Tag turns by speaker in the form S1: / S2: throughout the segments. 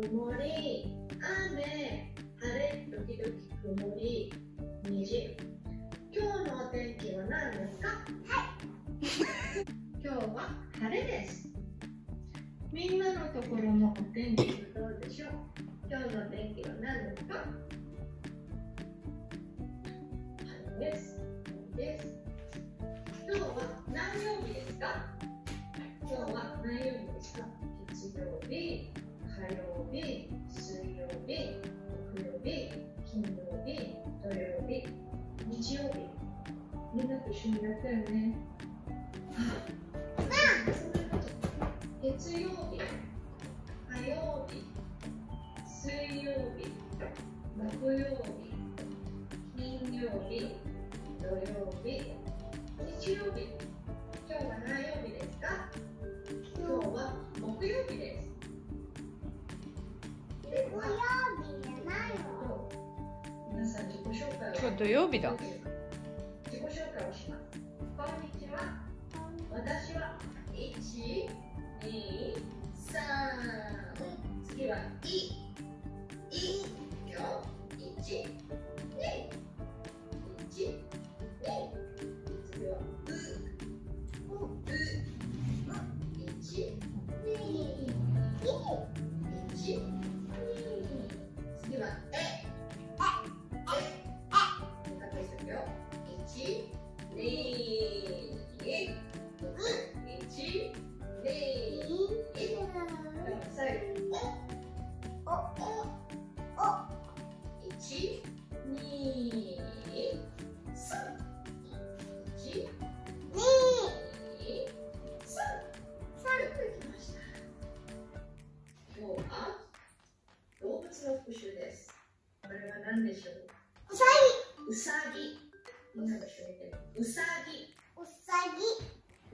S1: 曇り雨晴れ時々曇り虹。今日のお天気は何ですか？はい。今日は晴れです。みんなのところのお天気はどうでしょう？今日の天気は何ですか？晴れです。です。今日は何曜日ですか？今日は何曜日ですか？月曜日火曜日水曜日木曜日金曜日土曜日日曜日。みんなと一緒にやったよね、月曜日火曜日水曜日木曜日金曜日土曜日日曜日。
S2: 土曜日
S3: だ。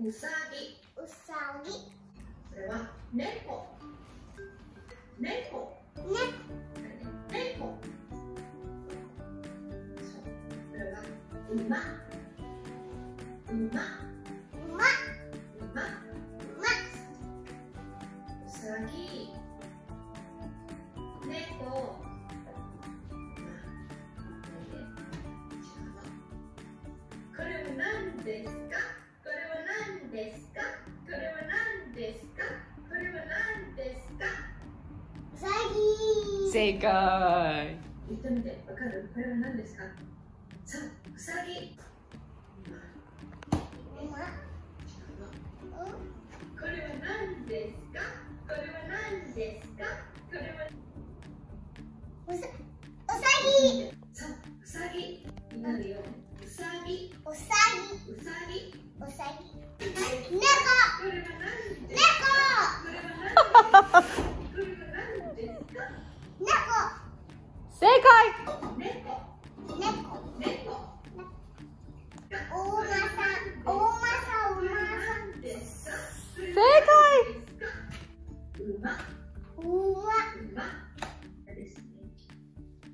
S1: う
S2: さ
S1: ぎ。うさぎ、それは猫。猫。
S2: ね、
S1: 猫。
S3: 正解。
S1: 言ってみて、わかる？これは何ですか？うさぎ。
S2: 馬、
S1: これは何ですか？これは何ですか？これは
S2: うさ、うさぎ、
S1: うさぎ。になるよ？うさぎ、
S2: うさぎ、
S1: うさぎ。
S2: うさぎ、
S1: こ
S2: 猫、
S1: れは何です
S2: 猫、
S1: かこれは何ですかこれは何ですか
S2: 猫、
S3: 正解、正
S1: 馬、
S2: うわ、
S1: 馬ですね。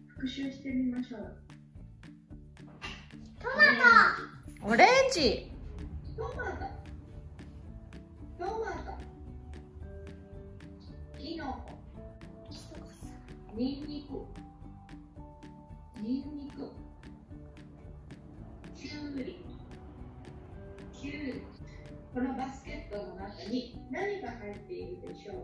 S1: 復習してみましょう。
S2: トマ
S3: オレンジ
S1: トマト。トマト。キノ。ニンニク。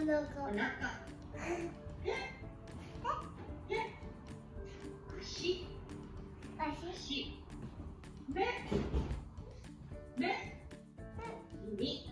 S1: お腹、手、手、足、
S2: 足
S1: 足、目、目、耳、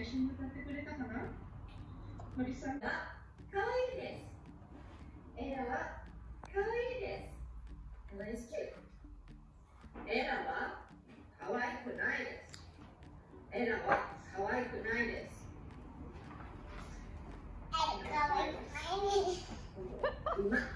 S1: 一緒に歌ってくれたかなさんいです。エラはいですエラはくないです。エラはくないです可愛くないです。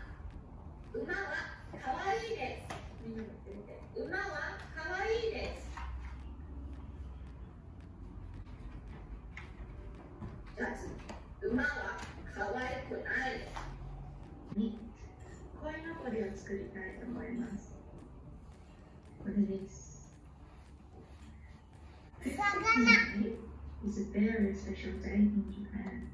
S1: じゃあ次馬は可愛くないですにこいのぼりを作りたいと思います。これです。魚。is a very special day in Japan.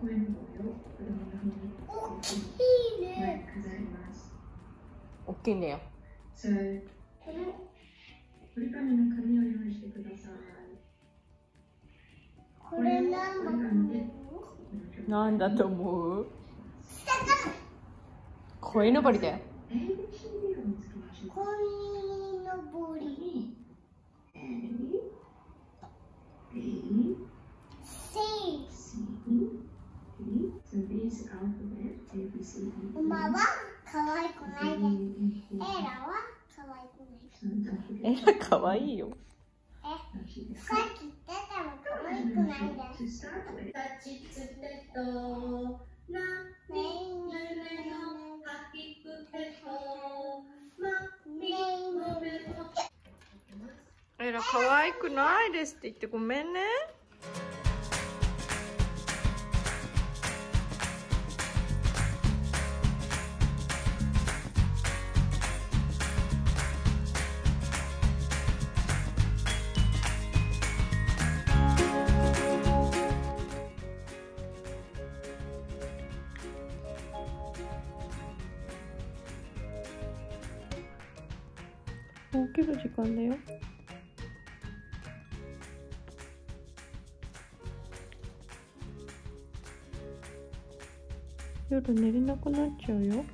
S1: こいのぼりを子供の日に
S2: 大きい
S1: はい
S2: ね。
S1: 飾ります。
S3: 大きいんだよ
S1: So この折り紙の紙を用意してください
S2: これなんだと思う
S3: なんだと思う？鯉のぼりだよ
S2: こいのぼり。
S1: D
S2: 馬は可愛くないです。エラは可愛くない。
S3: えらかわいいよ
S2: さっき
S3: えら可愛くないですって言ってごめんね。もう起きる時間だよ夜寝れなくなっちゃうよ